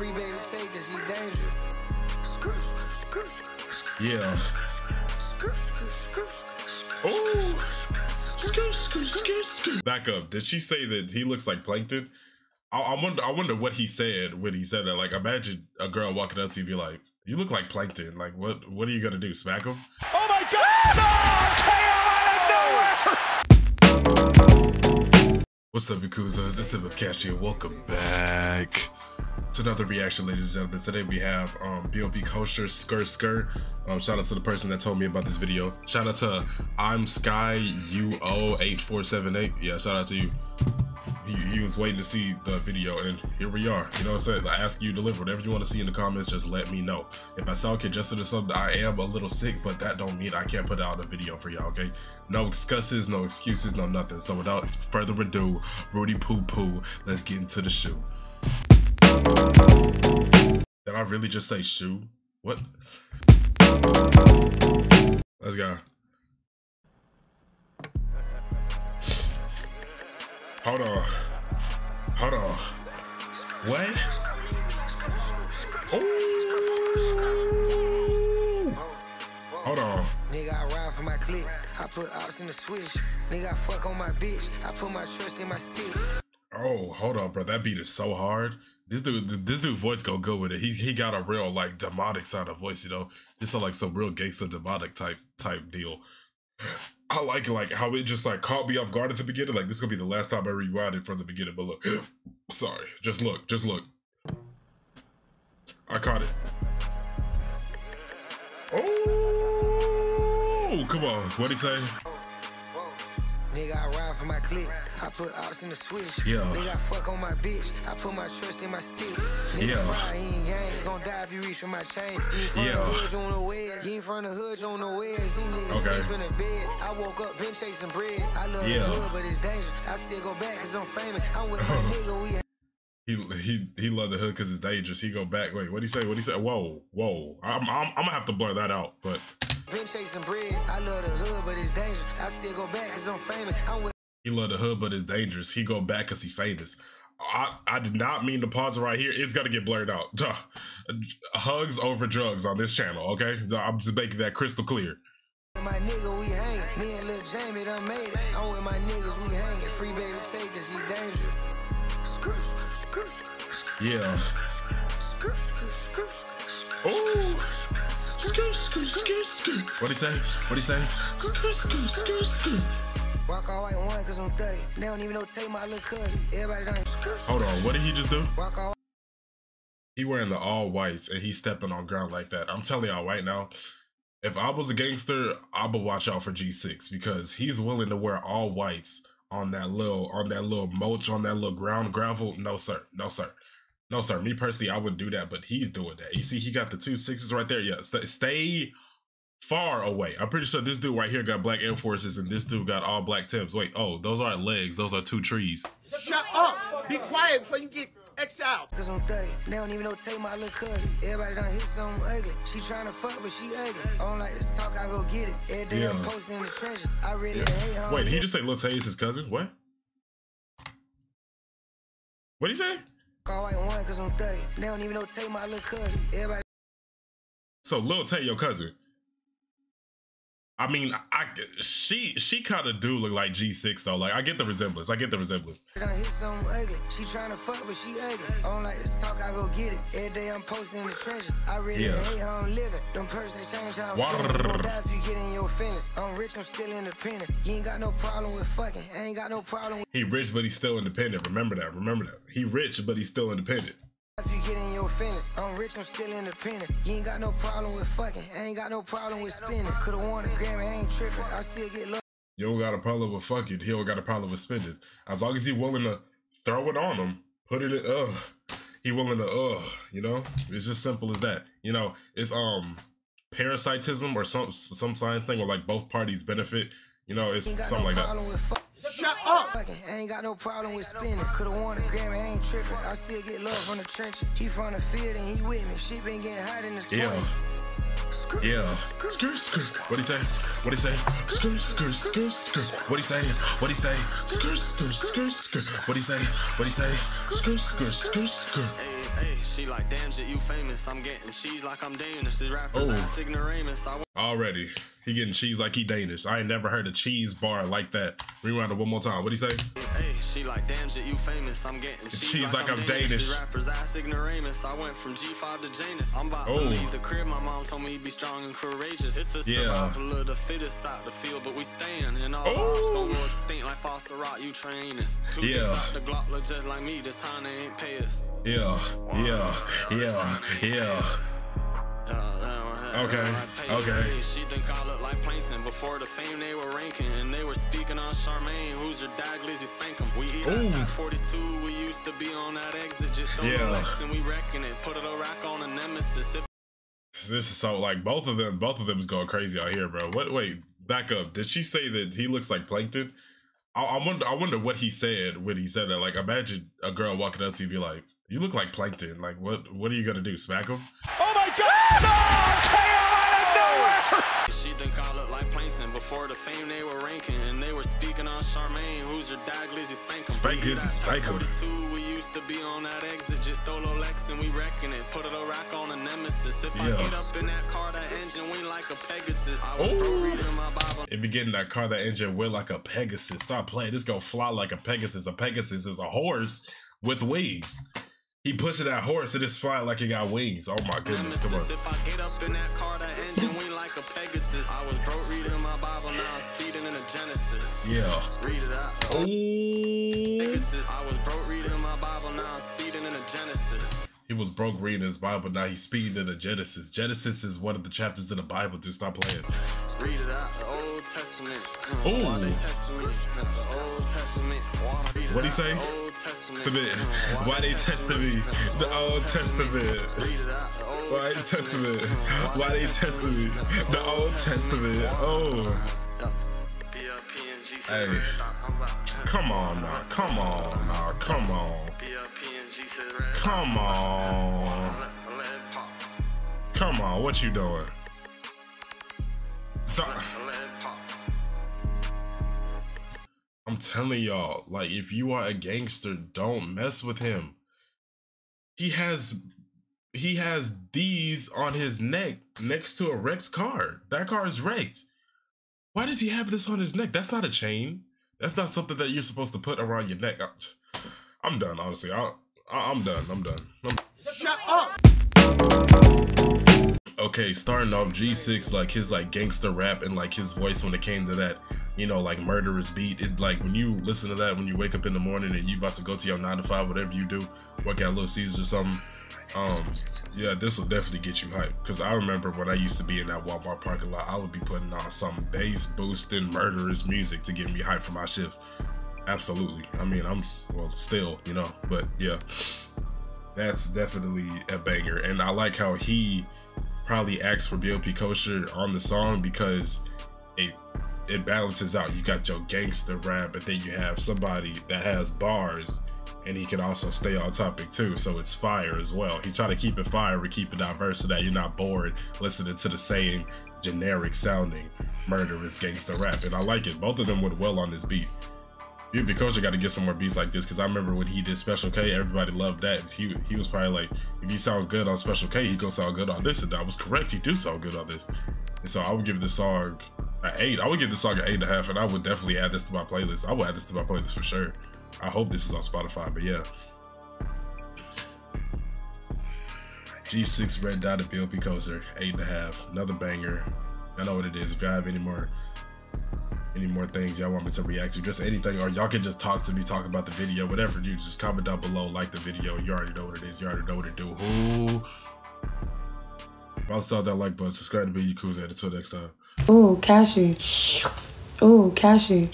Free baby take us, he dangerous. Yeah. Oh. Skr, skr, skr, skr. Back up. Did she say that he looks like plankton? I, I wonder. I wonder what he said when he said that. Like, imagine a girl walking up to you, be like, "You look like plankton." Like, what? What are you gonna do? Smack him? Oh my god! No! Out of nowhere! What's up, Yakuzas? It's MF Kashie. Welcome back to another reaction, ladies and gentlemen. Today we have um, BLP Kosher Skr Skr. Um, shout out to the person that told me about this video. Shout out to I'm Sky UO8478. Yeah, shout out to you. He, he was waiting to see the video, and here we are. You know what I'm saying? I ask you to deliver whatever you want to see in the comments. Just let me know. If I sound congested or something, I am a little sick, but that don't mean I can't put out a video for y'all. Okay? No excuses, no excuses, no nothing. So without further ado, Rudy Poo Poo, let's get into the shoe. Did I really just say shoe? What? Let's go. Hold on. Hold on. What? Ooh. Hold on. Nigga, I ride for my clique. I put ops in the switch. Nigga, I fuck on my bitch. I put my trust in my stick. Oh, hold on, bro. That beat is so hard. This dude, this dude voice go good with it. He he got a real like demonic side of voice, you know. This is like some real gangster demonic type type deal. I like like how it just like caught me off guard at the beginning. Like this is gonna be the last time I rewind it from the beginning. But look, sorry, just look, just look. I caught it. Oh, come on. What'd he say? Nigga, I ride for my clique. I put ops in the switch. Yeah. Nigga, I fuck on my bitch. I put my trust in my stick. Nigga, Yeah. fire, he ain't gang. Gon' die if you reach for my chain. You ain't from Yeah. the hood, on the wedge. You ain't from the hood, on the wedge. These niggas Okay. sleep in the bed. I woke up, been chasing bread. I love Yeah. the hood, but it's dangerous. I still go back cause I'm famous. I'm with my nigga, we He he he loved the hood because it's dangerous. He go back. Wait, what he say? What he say? Whoa, whoa. I'm, I'm I'm gonna have to blur that out. But been chasing bread. I love the hood, but it's dangerous. I still go back cause I'm famous. I'm with he loved the hood, but it's dangerous. He go back because he famous. I I did not mean to pause it right here. It's gonna get blurred out. Duh. Hugs over drugs on this channel. Okay, I'm just making that crystal clear. my nigga, we hang. Me and Lil Jamie done made it. I'm with my niggas, we hanging. Free baby take us, he dangerous. Skr, skr, skr, skr, Yeah. skr, skr, skr, skr. Oh. Skr, skr, skr, skr. What'd he say? What'd he say? Skr, skr, skr, skr. Rock all white one cause I'm 30. They don't even know take my little cousin. Everybody done. Hold on. What did he just do? Rock all He wearing the all whites and he's stepping on ground like that. I'm telling y'all right now, if I was a gangster, I would watch out for G6 because he's willing to wear all whites on that little on that little mulch on that little ground gravel. No sir, no sir, no sir. Me personally, I wouldn't do that, but he's doing that. You see, he got the two sixes right there. Yeah, stay, stay far away. I'm pretty sure this dude right here got black Air Forces and this dude got all black tips. Wait, oh, those aren't legs. Those are two trees. Shut up! Be quiet before you get X out. cause I'm 30. They don't even know take my little cousin. Everybody done hit something ugly. She tryna fuck, but she ugly. I don't like to talk, I go get it. Every day I'm Yeah. posting in the trenches. I really Yeah. hate how I'm Wait, he just say Lil Tay is his cousin? What? What'd he say? All white one cause I'm 30. They don't even know take my little cousin. Everybody So Lil Tay, your cousin. I mean, I she she kind of do look like G6 though. Like I get the resemblance. I get the resemblance. done hit something ugly. She tryna fuck, but she ugly. I don't like to talk, I go get it. Every day I'm posting the trenches. I really Yeah. hate how I'm living. Them persons change how I'm Wow. feeling. You gon' die if you get in your feelings. I'm rich, I'm still independent. You ain't got no problem with fucking. I ain't got no problem He rich, but he's still independent. Remember that. Remember that. He rich, but he's still independent. If get in your feelings. I'm rich, I'm still independent. You ain't got no problem with fucking. I ain't got no problem with spending. Could've won a Grammy, I ain't tripping. I still get love. You don't got a problem with fucking. He don't got a problem with spending. As long as he willing to throw it on him, put it in. Ugh. He willing to. Ugh. You know. It's just simple as that. You know. It's um parasitism or some some science thing where like both parties benefit. You know. It's something no like that. Up! I ain't got no problem with spinning. Could've won a Grammy, I ain't tripping. I still get love from the trenches. He from the field and he with me. Shit been getting hot in the 20. Yeah. Skr, Yeah. skr, skr. Skr skr. What he say? What he say? Skr skr skr skr. What he say? What he say? Skr skr skr skr. What he say? What he say? Skr skr skr skr. Hey, she like, damn shit, you famous. I'm getting cheese like I'm Danish. This rapper's Oh. ass ignoramus. I Already. He getting cheese like he Danish. I ain't never heard a cheese bar like that. Rewind it one more time. What'd he say? Hey, she like, damn shit, you famous. I'm getting cheese, cheese like I'm Danish. This rapper's ass ignoramus. I went from G5 to Janus. I'm about Oh. to leave the crib. My mom told me be strong and courageous. It's the Yeah. survival of the fittest out the field, but we stand. And all Oh. go extinct like rock. You. Two Yeah. dicks out the Glock look just like me. This time they ain't pay us. Yeah, yeah, yeah, yeah. Okay, okay. She think I look like Plankton. Before the fame they were ranking, and they were speaking on Charmaine. Who's your dad? Glizzy spank 'em. We eat Ooh. at 42. We used to be on that exit. Just throw Yeah. the Lex and we reckon it. Put it a rack on a nemesis. If This is so like both of them, both of them is going crazy out here, bro. What? Wait, back up. Did she say that he looks like plankton? I, I wonder. I wonder what he said when he said that. Like, imagine a girl walking up to you, and be like, "You look like plankton." Like, what? What are you gonna do? Smack him? Before the fame they were ranking, and they were speaking on Charmaine. Who's your dad? Glizzy spank We eat Glizzy, at 42. We used to be on that exit. Just the Lex and we reckon it. Put it a rack on a nemesis. If I Yeah. get up in that car, that engine wing like a Pegasus. I was broke reading my Bible. If you get in that car, that engine will like a Pegasus. Stop playing. This gonna fly like a Pegasus. A Pegasus is a horse with wings. He pushing that horse and it's flying like he got wings. Oh my goodness! Come on. If I get up in that car, that engine wing like a Pegasus. I was broke reading my Bible, now I'm speeding in a Genesis. Yeah. Read it out. Oh. Pegasus. I was broke reading my Bible, now I'm speeding in a Genesis. He was broke reading his Bible. Now he's speeding into Genesis. Genesis is one of the chapters in the Bible. Dude, stop playing. Read it out. The Old Testament. Ooh. Why they testing me? The Old Testament. Read it What'd he say? The Old Testament. Testament. Why they testing me? The Old Testament. Read it out. The Old Why they testing me? Why they testing me? The Old Testament. Oh. BLPNG Hey. said red dot. I'm about to- Come on now. Come on now. Come on. Come on. Come on. What you doing? I'm telling y'all, like, if you are a gangster, don't mess with him. He has he has these on his neck next to a wrecked car. That car is wrecked. Why does he have this on his neck? That's not a chain. That's not something that you're supposed to put around your neck. I'm, I'm done, honestly. I, I, I'm done. I'm done. I'm, Shut up! okay, starting off G6, like his like gangster rap and like his voice when it came to that, you know, like murderous beat. It's like when you listen to that when you wake up in the morning and you about to go to your nine to five, whatever you do, work at Little Caesars or something. Um, yeah, this will definitely get you hyped. Cause I remember when I used to be in that Walmart parking lot, I would be putting on some bass boosting murderous music to get me hyped for my shift. Absolutely. I mean, I'm well still, you know, but yeah, that's definitely a banger. And I like how he probably asked for BLP Kosher on the song because it it balances out. You got your gangster rap, but then you have somebody that has bars and he can also stay on topic too. So it's fire as well. He try to keep it fire but keep it diverse so that you're not bored listening to the same generic sounding murderous gangster rap. And I like it. Both of them went well on this beat. BLP Kosher got to get some more beats like this because I remember when he did Special K, everybody loved that. He he was probably like, if you sound good on Special K, he gonna sound good on this, and that was correct. He do sound good on this, and so I would give this song an eight. I would give this song an eight and a half, and I would definitely add this to my playlist. I would add this to my playlist for sure. I hope this is on Spotify, but yeah. G6 Red Dot at BLP Kosher, eight and a half, another banger. I know what it is. If y'all have any more any more things y'all want me to react to, just anything, or y'all can just talk to me, talk about the video, whatever. You just comment down below, like the video. You already know what it is. You already know what to do. Ooh. Bounce out that like button, subscribe to Be Yakuza. Until next time. Ooh, cashew. Ooh, cashew.